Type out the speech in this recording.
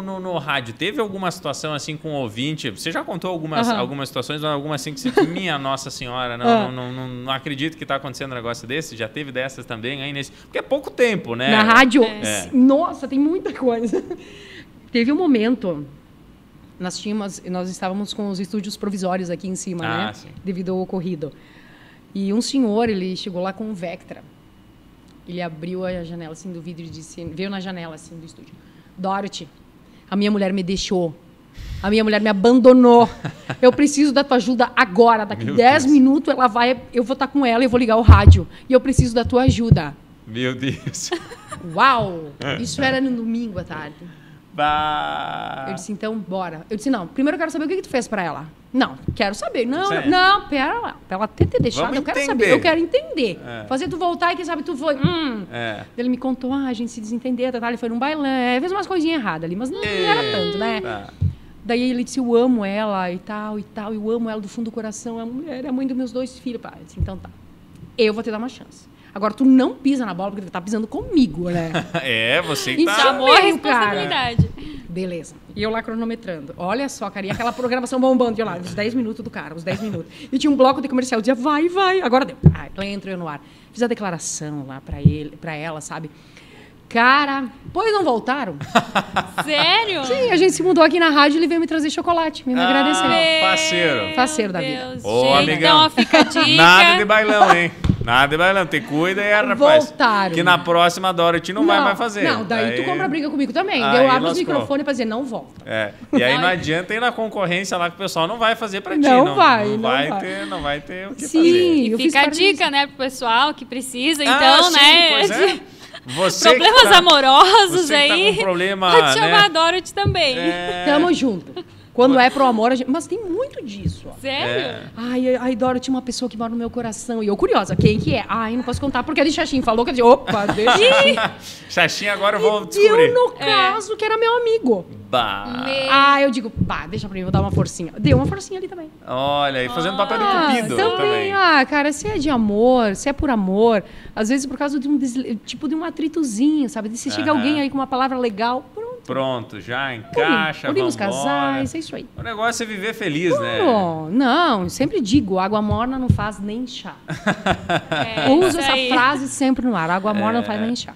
no, no rádio, teve alguma situação assim com o ouvinte? Você já contou algumas, Aham. algumas situações, mas algumas assim que você. Minha Nossa Senhora, não, Ah. não, não, não, acredito que tá acontecendo um negócio desse. Já teve dessas também aí nesse. Porque é pouco tempo, né? Na rádio, É. nossa, tem muita coisa. Teve um momento, nós tínhamos, nós estávamos com os estúdios provisórios aqui em cima, Ah, né? sim. Devido ao ocorrido. E um senhor, ele chegou lá com um Vectra. Ele abriu a janela assim do vidro e disse, veio na janela assim do estúdio. Dorothy, a minha mulher me deixou. A minha mulher me abandonou. Eu preciso da tua ajuda agora. Daqui Meu 10 Deus. minutos ela vai, eu vou estar com ela e vou ligar o rádio. E eu preciso da tua ajuda. Meu Deus. Uau! Isso era no domingo à tarde. Bah. Eu disse, então, bora. Eu disse, não, primeiro eu quero saber o que, que tu fez pra ela. Não, quero saber. Não, Sério? não, pera lá. Pra ela ter, ter deixado, Vamos eu quero entender. saber. Eu quero entender. É. Fazer tu voltar e quem sabe tu foi. Hum. É. Ele me contou, ah, a gente se desentendeu, tá, tá, ele foi num bailão, é, fez umas coisinhas erradas ali, mas não, não era tanto, né? Tá. Daí ele disse, eu amo ela e tal, e tal, eu amo ela do fundo do coração, é a mulher, é a mãe dos meus dois filhos. Pá, eu disse, então tá, eu vou te dar uma chance. Agora, tu não pisa na bola, porque tu tá pisando comigo, né? É, você que tá. Chamou a meio, cara. responsabilidade. Beleza. E eu lá cronometrando. Olha só, cara, e aquela programação bombando. E eu lá, os 10 minutos do cara, os 10 minutos. E tinha um bloco de comercial, eu dizia, vai, vai. Agora deu. Ah, ela entrou no ar. Fiz a declaração lá pra, ele, pra ela, sabe? Cara, pois não voltaram? Sério? Sim, a gente se mudou aqui na rádio e ele veio me trazer chocolate, me Ah, agradecer. Parceiro. Parceiro da vida. Ô, gente, amigão. Então, fica a dica. Nada de bailão, hein? Nada de bailão. Te cuida aí, rapaz. Voltaram. Que na próxima a Dorothy não, vai mais fazer. Não, daí, tu compra briga comigo também. Aí eu abro os lascou. microfones pra dizer, não volta. É. E aí não adianta ir na concorrência lá que o pessoal não vai fazer pra ti. Não Não vai, Não não vai, vai. ter, não vai ter o que Sim. fazer. E fiz fica a dica, disso. né, pro pessoal que precisa, Ah, então, sim, né? Pois é. Você Problemas que tá, amorosos você tá aí. com problema, Pode chamar a né? Dorothy também. É, Tamo junto. Quando é pro amor, a gente... mas tem muito disso, ó. Sério? é. Ai, ai, Dora, tinha uma pessoa que mora no meu coração. E eu curiosa, quem que é? Ai, não posso contar, porque a de Xaxim falou que eu disse, opa, deixa. Xaxinha agora eu vou e descobrir. eu, no caso, que era meu amigo. Bah. Ah, eu digo, pá, deixa pra mim, vou dar uma forcinha. Deu uma forcinha ali também. Olha, aí fazendo papel de Ah, cupido também. Ah, cara, se é de amor, se é por amor, às vezes por causa de um, desli- tipo, de um atritozinho, sabe? De se chega alguém aí com uma palavra legal, pronto. Já encaixa, unimos vambora. casais, é isso aí. O negócio é viver feliz, né? Oh, não, eu sempre digo, água morna não faz nem chá. É, Uso essa aí. frase sempre no ar. Água morna não É. faz nem chá.